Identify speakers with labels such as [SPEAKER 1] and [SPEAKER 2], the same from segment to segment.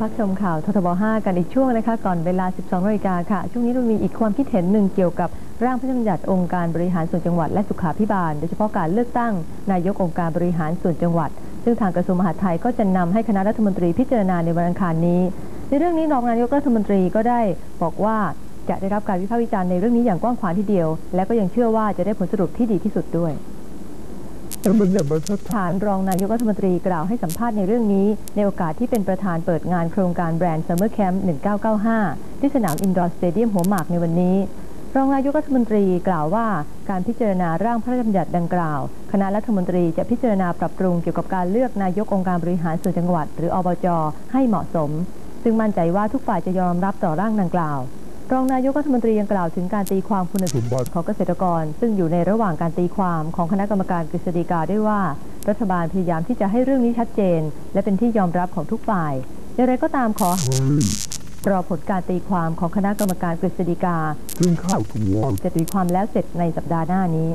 [SPEAKER 1] พักชมข่าวททบ 5 กันอีกช่วงนะคะ ก่อนเวลา 12นาฬิกาค่ะ ช่วงนี้เรามีอีกความคิดเห็นหนึ่งเกี่ยวกับร่างพระราชบัญญัติองค์การบริหารส่วนจังหวัดและสุขาภิบาล โดยเฉพาะการเลือกตั้งนายกองค์การบริหารส่วนจังหวัด ซึ่งทางกระทรวงมหาดไทยก็จะนำให้คณะรัฐมนตรีพิจารณาในวันอังคารนี้ ในเรื่องนี้รองนายกรัฐมนตรีก็ได้บอกว่าจะได้รับการวิพากษ์วิจารณ์ในเรื่องนี้อย่างกว้างขวางทีเดียว และก็ยังเชื่อว่าจะได้ผลสรุปที่ดีที่สุดด้วย
[SPEAKER 2] มันเนี่ยมันถ้า
[SPEAKER 1] ฐานรองนายกรัฐมนตรีกล่าวให้สัมภาษณ์ในเรื่องนี้ ในโอกาสที่เป็นประธานเปิดงานโครงการแบรนด์ Summer Camp 1995 ที่สนามอินดอร์สเตเดียมหัวหมากในวันนี้ รองนายกรัฐมนตรีกล่าวว่า การพิจารณาร่างพระราชบัญญัติดังกล่าว คณะรัฐมนตรีจะพิจารณาปรับปรุงเกี่ยวกับการเลือกนายกองค์การบริหารส่วนจังหวัด หรืออบจให้เหมาะสม ซึ่งมั่นใจว่าทุกฝ่ายจะยอมรับต่อร่างดังกล่าว รองนายกรัฐมนตรียังกล่าวถึงการตีความคุณสมบัติของเกษตรกร ซึ่งอยู่ในระหว่างการตีความของคณะกรรมการกฤษฎีกาด้วยว่า รัฐบาลพยายามที่จะให้เรื่องนี้ชัดเจน และเป็นที่ยอมรับของทุกฝ่ายอย่างไรก็ตามขอรอผลการตีความของคณะกรรมการกฤษฎีกา
[SPEAKER 2] ซึ่งข้าวถั่ว
[SPEAKER 1] จะตีความแล้วเสร็จในสัปดาห์หน้านี้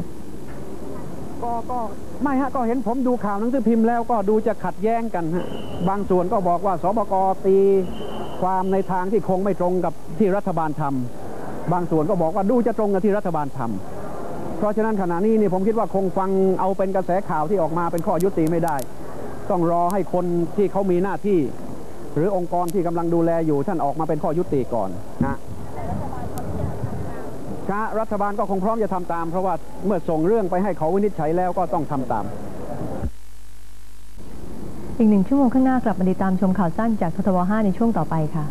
[SPEAKER 3] ก็ก็ไม่ฮะก็เห็นผมดูข่าวหนังสือพิมพ์แล้วก็ดูจะขัดแย้งกันฮะบางส่วนก็บอกว่าสบกตี ความในทางที่คงไม่ตรงกับที่รัฐบาลทำบางส่วนก็บอกว่าดูจะตรงกับที่รัฐบาลทำเพราะฉะนั้นขณะนี้นี่ผมคิดว่าคงฟังเอาเป็นกระแสข่าวที่ออกมาเป็นข้อยุติไม่ได้ ต้องรอให้คนที่เขามีหน้าที่ หรือองค์กรที่กำลังดูแลอยู่ท่านออกมาเป็นข้อยุติก่อนนะรับรัฐบาลก็คงพร้อมจะทำตาม เพราะว่าเมื่อส่งเรื่องไปให้เขาวินิจฉัยแล้วก็ต้องทำตาม
[SPEAKER 1] อีกหนึ่งชั่วโมงข้างหน้ากลับมาติดตามชมข่าวสั้นจากททว5ในช่วงต่อไปค่ะ